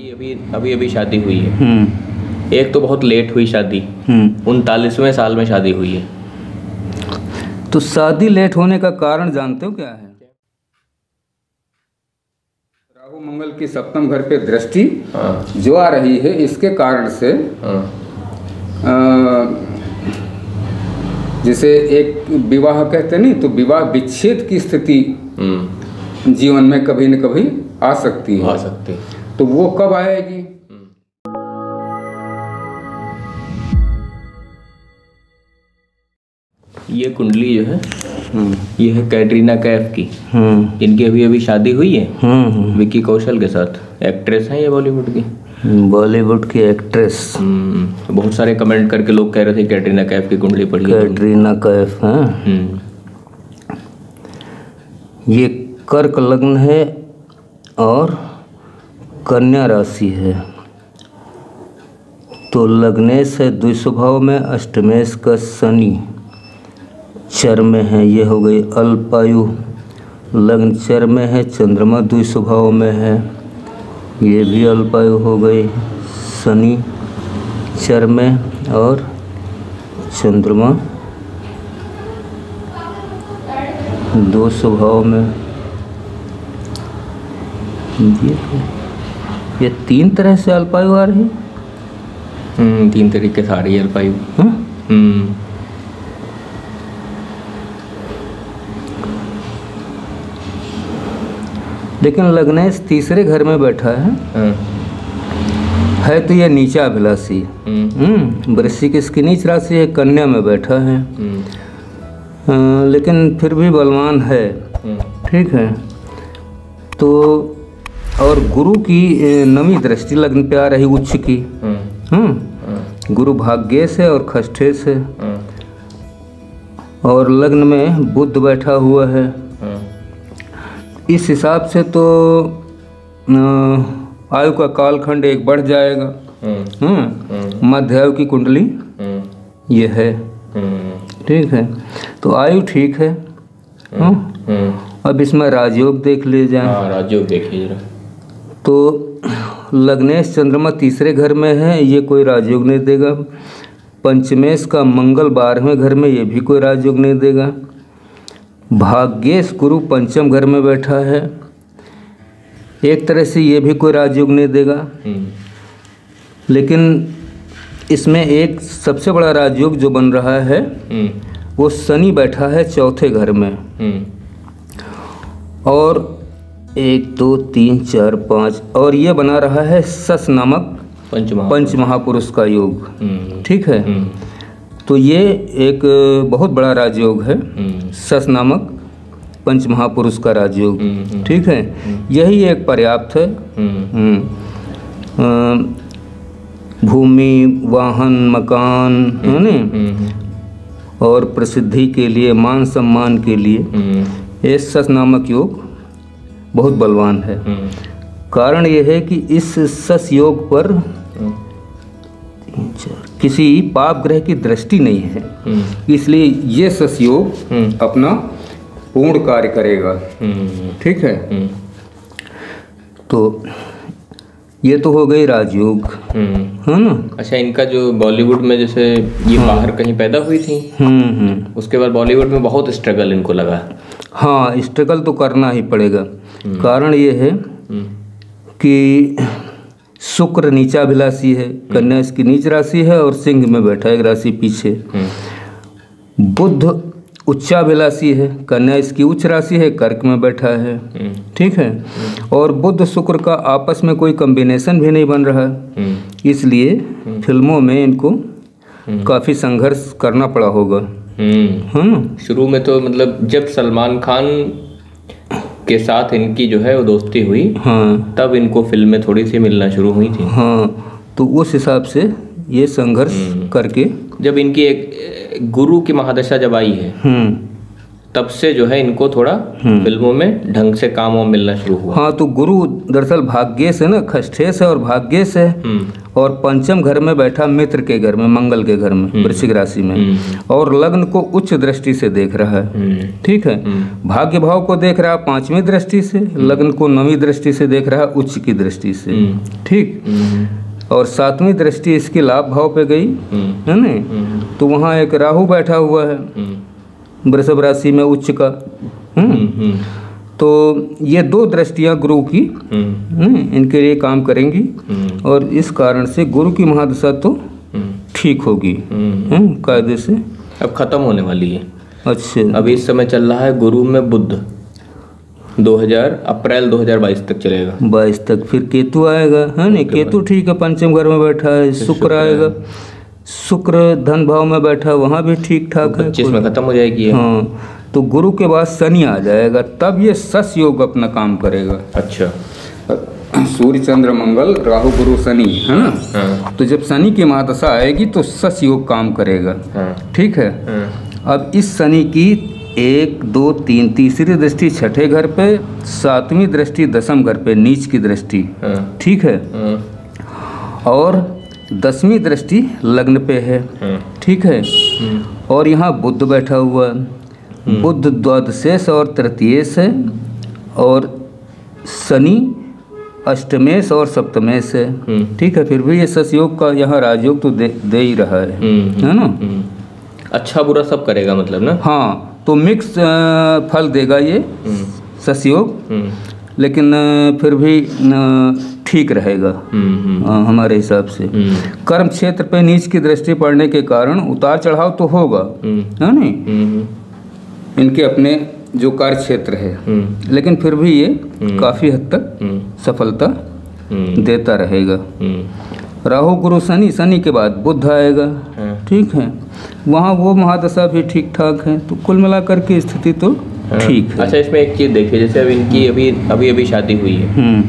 इनकी अभी अभी अभी शादी हुई है। हम्म। एक तो बहुत लेट हुई शादी। हम्म। उनतालीसवें साल में शादी हुई है। तो शादी लेट होने का कारण जानते हो क्या है? राहु मंगल की सप्तम घर पे दृष्टि हाँ। जो आ रही है इसके कारण से हाँ। अ, जैसे एक विवाह कहते नहीं तो विवाह विच्छेद की स्थिति हम्म, जीवन में कभी न कभी आ सकती है। आ सकती है। सकती तो वो कब आएगी? ये कुंडली जो है हम्म। ये है कैटरीना कैफ की। हम्म। इनकी अभी अभी शादी हुई है। हम्म विकी कौशल के साथ। एक्ट्रेस हैं ये बॉलीवुड की। बॉलीवुड की एक्ट्रेस। बहुत सारे कमेंट करके लोग कह रहे थे कैटरीना कैफ की कुंडली पढ़ी कैटरीना कैफ हैं। हम्म, ये कर्क लग्न है और कन्या राशि है। तो लग्नेश है द्विस्वभाव में अष्टमेश का शनि चर में है, ये हो गई अल्पायु। लग्न चर में है, चंद्रमा द्विस्वभाव में है, ये भी अल्पायु हो गई। शनि चर में और चंद्रमा दो स्वभाव में ये तीन तरह से अल्पायु आ रही हम्म, तीन तरीके से आ रही है अल्पायु। हाँ? हम्म, लेकिन लग्नेश तीसरे घर में बैठा है। हाँ, है तो ये नीचा अभिलाषी। हम्म, वृश्चिक इसकी नीच राशि है कन्या में बैठा है। अ, लेकिन फिर भी बलवान है। ठीक है। तो और गुरु की नवी दृष्टि लग्न पे आ रही उच्च की। हम्म, हम्म। हाँ, गुरु भाग्य से और खष्ठेश है हाँ, और लग्न में बुद्ध बैठा हुआ है। इस हिसाब से तो आयु का कालखंड एक बढ़ जाएगा। हम्म, हम्म। हम्म, मध्य आयु की कुंडली हम्म, ये है। हम्म, ठीक है। तो आयु ठीक है? हम्म, अब इसमें राजयोग देख ले जाए। हाँ राजयोग देखिए जरा तो लग्नेश चंद्रमा तीसरे घर में है ये कोई राजयोग नहीं देगा। पंचमेश का मंगल बारहवें घर में ये भी कोई राजयोग नहीं देगा। भाग्येश गुरु पंचम घर में बैठा है एक तरह से ये भी कोई राजयोग नहीं देगा। हम्म, लेकिन इसमें एक सबसे बड़ा राजयोग जो बन रहा है हम्म, वो शनि बैठा है चौथे घर में। हम्म, और एक दो तीन चार पाँच और ये बना रहा है सस नामक पंच महापुरुष का योग। हम्म, ठीक है? हम्म, तो ये एक बहुत बड़ा राजयोग है। हम्म, सस नामक पंच महापुरुष का राजयोग। ठीक है? यही एक पर्याप्त है। भूमि वाहन मकान है ना? और प्रसिद्धि के लिए मान सम्मान के लिए ये सस नामक योग बहुत बलवान है। हम्म, कारण यह है कि इस सस योग पर हम्म, किसी पाप ग्रह की दृष्टि नहीं है। हम्म, इसलिए ये सस योग अपना पूर्ण कार्य करेगा। ठीक है? तो ये तो हो गई राजयोग। है ना? अच्छा इनका जो बॉलीवुड में जैसे ये हाँ। बाहर कहीं पैदा हुई थी? हम्म। उसके बाद बॉलीवुड में बहुत स्ट्रगल इनको लगा। हाँ स्ट्रगल तो करना ही पड़ेगा। कारण ये है कि शुक्र नीचा नीचाभिलाषी है कन्या इसकी नीच राशि है और सिंह में बैठा है एक राशि पीछे। बुद्ध उच्चाभिलाषी है कन्या इसकी उच्च राशि है कर्क में बैठा है। ठीक है? और बुद्ध शुक्र का आपस में कोई कम्बिनेशन भी नहीं बन रहा। है इसलिए फ़िल्मों में इनको काफ़ी संघर्ष करना पड़ा होगा। हम्म। है ना? शुरू में तो मतलब जब सलमान खान के साथ इनकी जो है वो दोस्ती हुई। हाँ। तब इनको फ़िल्में थोड़ी सी मिलना शुरू हुई थी। हाँ तो उस हिसाब से ये संघर्ष करके जब इनकी एक गुरु की महादशा जब आई है हम्म। तब से जो है इनको थोड़ा फ़िल्मों में ढंग से काम वाम मिलना शुरू हुआ। हाँ तो गुरु दरअसल भाग्य से ना खष्ठेश है और भाग्य से हम्म। और पंचम घर में बैठा मित्र के घर में मंगल के घर में वृश्चिक राशि में। और लग्न को उच्च दृष्टि से देख रहा है। हम्म। ठीक है? भाग्य भाव को देख रहा है पांचवी दृष्टि से लग्न को नवी दृष्टि से देख रहा है उच्च की दृष्टि से। ठीक? हम्म। और सातवीं दृष्टि इसकी लाभ भाव पे गई हम्म। है ना? तो वहाँ एक राहु बैठा हुआ है। हम्म। वृषभ राशि में उच्च का। हम्म? हम्म तो ये दो दृष्टियाँ गुरु की हम्म। हम्म, इनके लिए काम करेंगी। हम्म। और इस कारण से गुरु की महादशा तो हम्म। ठीक होगी। हम्म। हम्म, कायदे से। अब खत्म होने वाली है। अच्छा। अभी इस समय चल रहा है गुरु में बुद्ध। 2000 अप्रैल 2022 तक चलेगा। बाईस तक फिर केतु आएगा है ना केतु ठीक है पंचम घर में बैठा है शुक्र आएगा। शुक्र धन भाव में बैठा वहाँ भी ठीक ठाक है पच्चीस में खत्म हो जाएगी हाँ तो गुरु के बाद शनि आ जाएगा तब ये सस योग अपना काम करेगा। अच्छा। सूर्य चंद्र मंगल राहु गुरु शनि है ना? हाँ। तो जब शनि की महादशा आएगी तो सस योग काम करेगा। हाँ। ठीक है? हाँ। अब इस शनि की एक दो तीन तीसरी दृष्टि छठे घर पे सातवीं दृष्टि दसम घर पे नीच की दृष्टि। हाँ। ठीक है? हाँ। और दसवीं दृष्टि लग्न पे है। हाँ ठीक है? और यहाँ बुद्ध बैठा हुआ। है बुद्ध द्वादशेष और तृतीयेश है। और शनि अष्टमेश और सप्तमेश है। हम्म। ठीक है? फिर भी ये ससयोग का यहाँ राजयोग तो दे, दे ही रहा है। हम्म है ना? हम्म। अच्छा बुरा सब करेगा मतलब ना? हाँ तो मिक्स फल देगा ये ससयोग। हम्म। लेकिन फिर भी ठीक रहेगा। हम्म हम्म। हमारे हिसाब से। हम्म। कर्म क्षेत्र पे नीच की दृष्टि पड़ने के कारण उतार चढ़ाव तो होगा। है नहीं? इनके अपने जो कार्य क्षेत्र है। लेकिन फिर भी ये काफ़ी हद तक सफलता देता रहेगा। राहु गुरु शनि शनि के बाद बुद्ध आएगा। हाँ। ठीक है? वहाँ वो महादशा भी ठीक ठाक है। तो कुल मिलाकर के स्थिति तो ठीक है। अच्छा इसमें एक चीज़ देखिए जैसे अब इनकी अभी अभी अभी शादी हुई है।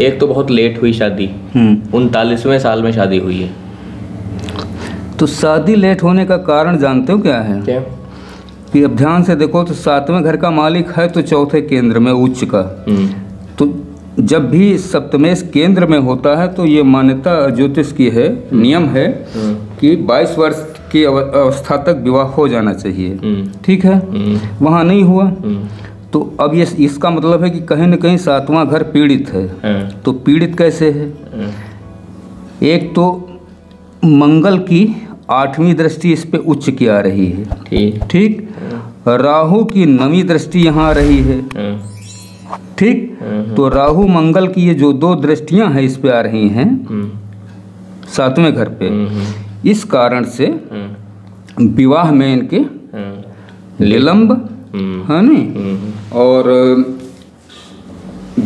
एक तो बहुत लेट हुई शादी। हम्म। उनतालीसवें साल में शादी हुई है। तो शादी लेट होने का कारण जानते हो क्या है? क्या? कि अब ध्यान से देखो तो सातवें घर का मालिक है तो चौथे केंद्र में उच्च का। हम्म। तो जब भी सप्तमेश केंद्र में होता है तो ये मान्यता ज्योतिष की है नियम है कि 22 वर्ष की अवस्था तक विवाह हो जाना चाहिए। हम्म। ठीक है? हम्म। वहाँ नहीं हुआ। हम्म। तो अब ये इसका मतलब है कि कहीं न कहीं सातवां घर पीड़ित है। हाँ, तो पीड़ित कैसे है? हाँ, एक तो मंगल की आठवीं दृष्टि इस पे उच्च की आ रही है। ठीक। ठीक? राहु की नवी दृष्टि यहाँ आ रही है। हाँ, ठीक? तो राहु मंगल की ये जो दो दृष्टियाँ हैं इस पे आ रही हैं। सातवें घर पे। इस कारण से विवाह में इनके हाँ, हम्म, है नहीं? हम्म, और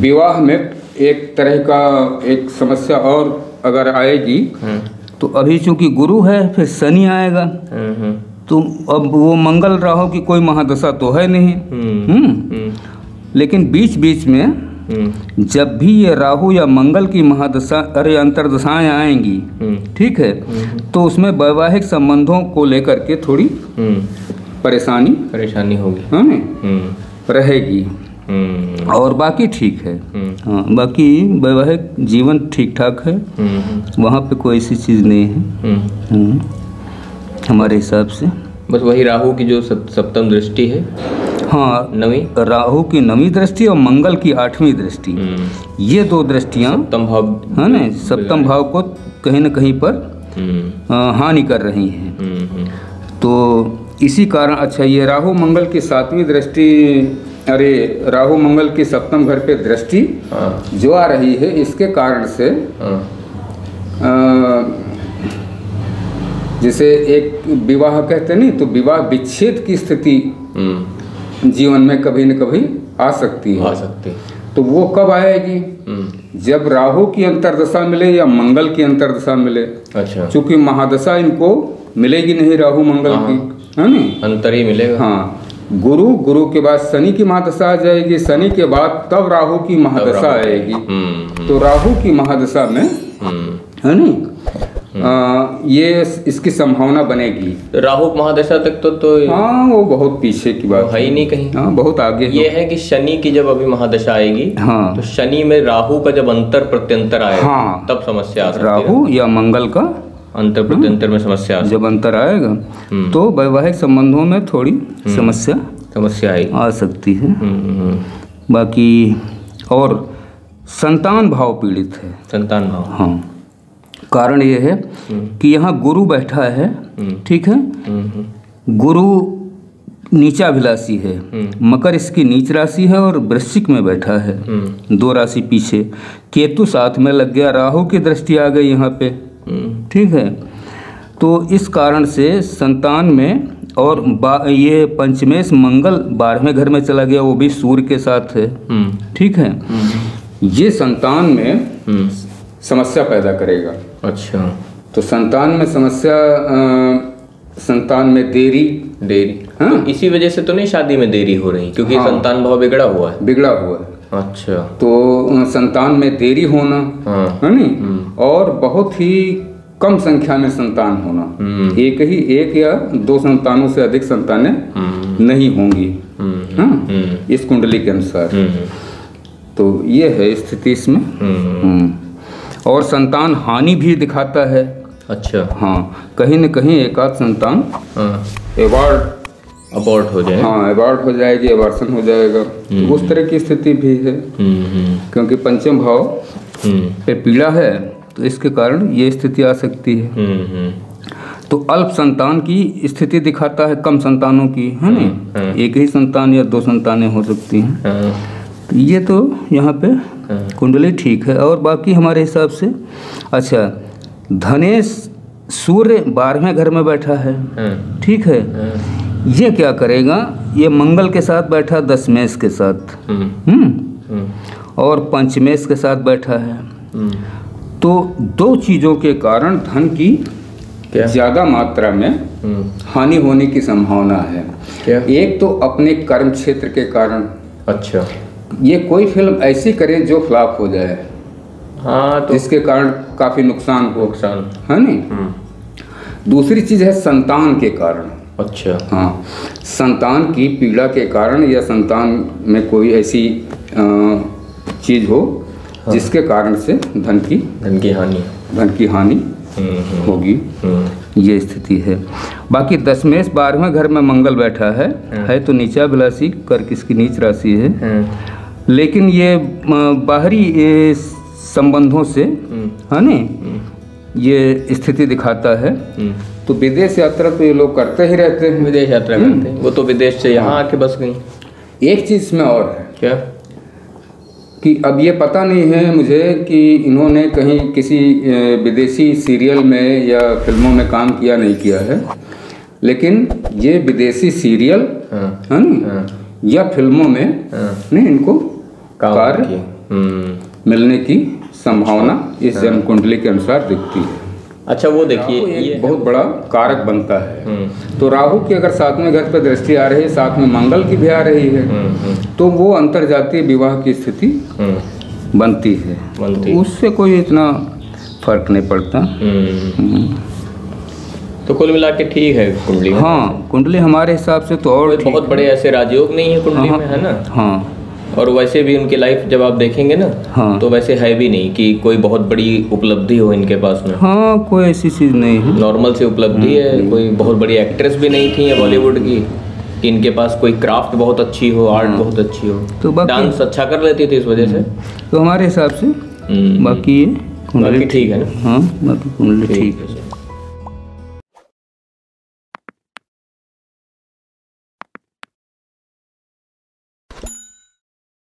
विवाह में एक तरह का एक समस्या और अगर आएगी हाँ, तो अभी चूँकि गुरु है फिर शनि आएगा। हाँ, हाँ, तो अब वो मंगल राहु की कोई महादशा तो है नहीं। हम्म, हम्म। हम्म, लेकिन बीच बीच में हम्म, जब भी ये राहु या मंगल की महादशा अरे अंतरदशाएँ आएँगी हम्म, ठीक है? तो उसमें वैवाहिक संबंधों को लेकर के थोड़ी हम्म, परेशानी? परेशानी होगी। है ना, हम्म, रहेगी। हम्म, और बाकी ठीक है। हम्म, हाँ बाकी वैवाहिक जीवन ठीक ठाक है। वहाँ पे कोई ऐसी चीज़ नहीं है। हमारे हिसाब से। बस वही राहु की जो सप्तम दृष्टि है। हाँ नवी। राहु की नवी दृष्टि और मंगल की आठवीं दृष्टि। ये दो दृष्टियाँ सप्तम भाव है ना सप्तम भाव को कहीं न कहीं पर हानि कर रही हैं। तो इसी कारण अच्छा ये राहु मंगल की सातवीं दृष्टि अरे राहु मंगल की सप्तम घर पे दृष्टि हाँ, जो आ रही है इसके कारण से हाँ, अ, जैसे एक विवाह कहते नहीं तो विवाह विच्छेद की स्थिति हम्म, जीवन में कभी न कभी आ सकती है। आ है। तो वो कब आएगी? हम्म, जब राहु की अंतरदशा मिले या मंगल की अंतरदशा मिले। अच्छा। चूँकि महादशा इनको मिलेगी नहीं राहु मंगल की। है ना अंतर ही मिलेगा। हाँ। गुरु गुरु के बाद शनि की महादशा आ जाएगी शनि के बाद तब राहु की महादशा आएगी। हम्म, तो राहु की महादशा में हम्म, है नहीं? आ, ये इसकी संभावना बनेगी। तो राहु महादशा तक तो तो हाँ वो बहुत पीछे की बात है ही नहीं कहीं। हाँ बहुत आगे ये है कि शनि की जब अभी महादशा आएगी हाँ। तो शनि में राहु का जब अंतर प्रत्यंतर आएगा हाँ। तब समस्या आ राहु या मंगल का अंतर प्रत्यंतर में समस्या जब अंतर आएगा तो वैवाहिक संबंधों में थोड़ी समस्या समस्या आई। आ सकती है। हम्म, हम्म, बाकी और संतान भाव पीड़ित है। संतान भाव। हाँ। कारण ये है कि यहाँ गुरु बैठा है ठीक है? हम्म, हम्म, गुरु नीचाभिलाषी है। मकर इसकी नीच राशि है और वृश्चिक में बैठा है। हम्म, दो राशि पीछे। केतु साथ में लग गया। राहु की दृष्टि आ गई यहाँ पे। हम्म, ठीक है? तो इस कारण से संतान में और बा- ये पंचमेश मंगल बारहवें घर में चला गया वो भी सूर्य के साथ है। हम्म, ठीक है? ये संतान में हम्म, समस्या पैदा करेगा। अच्छा। तो संतान में समस्या अ, संतान में देरी देरी। हाँ। तो इसी वजह से तो नहीं शादी में देरी हो रही क्योंकि हाँ। संतान भाव बिगड़ा हुआ है। बिगड़ा हुआ है। अच्छा। तो संतान में देरी होना हाँ। है नहीं? और बहुत ही कम संख्या में संतान होना। हम्म, एक ही एक या दो संतानों से अधिक संतानें हम्म, नहीं होंगी। हम्म, हाँ? हम्म, इस कुंडली के अनुसार। हम्म, तो ये है स्थिति इसमें। हम्म, हम्म। और संतान हानि भी दिखाता है। अच्छा। हाँ। कहीं न कहीं एकाध संतान हाँ। एवार्ड अबॉर्ट हो जाए हाँ एवार्ड हो जाएगी एवार्सन हो जाएगा। तो उस तरह की स्थिति भी है। हम्म, हम्म, क्योंकि पंचम भाव हम्म, पे पीड़ा है तो इसके कारण ये स्थिति आ सकती है। हम्म, हम्म, तो अल्प संतान की स्थिति दिखाता है कम संतानों की है ना? एक ही संतान या दो संतानें हो सकती हैं। हाँ, तो ये तो यहाँ पे हाँ, कुंडली ठीक है। और बाकी हमारे हिसाब से अच्छा धनेश सूर्य बारहवें घर में बैठा है। हाँ, ठीक हाँ, ये क्या करेगा? ये मंगल के साथ बैठा दसमेश के साथ। हम्म, हम्म? हम्म, और पंचमेश के साथ बैठा है। हम्म, तो दो चीज़ों के कारण धन की ज़्यादा मात्रा में हानि होने की संभावना है। क्या? एक तो अपने कर्म क्षेत्र के कारण। अच्छा। ये कोई फ़िल्म ऐसी करे जो फ्लॉप हो जाए। हाँ तो जिसके कारण काफ़ी नुकसान हो। नुकसान। है नहीं? हम्म, दूसरी चीज़ है संतान के कारण। अच्छा। हाँ। संतान की पीड़ा के कारण या संतान में कोई ऐसी चीज़ हो हाँ। जिसके कारण से धन की धन की हानि। धन की हानि हम्म, हम्म, होगी। हम्म, ये स्थिति है। बाकी दसमेश बारहवें घर में मंगल बैठा है। है। तो नीचा विलासी कर किसकी नीच राशि है? हम्म, लेकिन ये बाहरी संबंधों से हम्म, है नहीं? ये स्थिति दिखाता है। हम्म। तो विदेश यात्रा तो ये लोग करते ही रहते हैं। विदेश यात्रा करते हैं। वो तो विदेश से यहाँ आके बस गई। एक चीज़ इसमें और है। क्या? कि अब ये पता नहीं है मुझे कि इन्होंने कहीं किसी विदेशी सीरियल में या फ़िल्मों में काम किया नहीं किया है। लेकिन ये विदेशी सीरियल हाँ। है ना हाँ। या फ़िल्मों में हाँ। ने इनको कार्य हम्म। मिलने की संभावना इस जन्म कुंडली के अनुसार दिखती है। अच्छा वो देखिए ये बहुत बड़ा कारक बनता है। हम्म। तो राहु की अगर सातवें घर पर दृष्टि आ रही है साथ में मंगल की भी आ रही है हम्म हम्म, तो वो अंतर जातीय विवाह की स्थिति बनती है। बनती तो उससे कोई इतना फ़र्क नहीं पड़ता। तो कुल मिला के ठीक है कुंडली हाँ कुंडली हमारे हिसाब से तो और बहुत बड़े ऐसे राजयोग नहीं है कुंडली हाँ। में है ना? हाँ। और वैसे भी उनकी लाइफ जब आप देखेंगे ना हाँ। तो वैसे है भी नहीं कि कोई बहुत बड़ी उपलब्धि हो इनके पास में। हाँ कोई ऐसी चीज़ नहीं है। नॉर्मल सी उपलब्धि है कोई बहुत बड़ी एक्ट्रेस भी नहीं थी बॉलीवुड की कि इनके पास कोई क्राफ्ट बहुत अच्छी हो आर्ट बहुत अच्छी हो। तो डांस अच्छा कर लेती थी इस वजह से। तो हमारे हिसाब से हम्म, बाकी ये ठीक है ना। हाँ बाकी ठीक है है।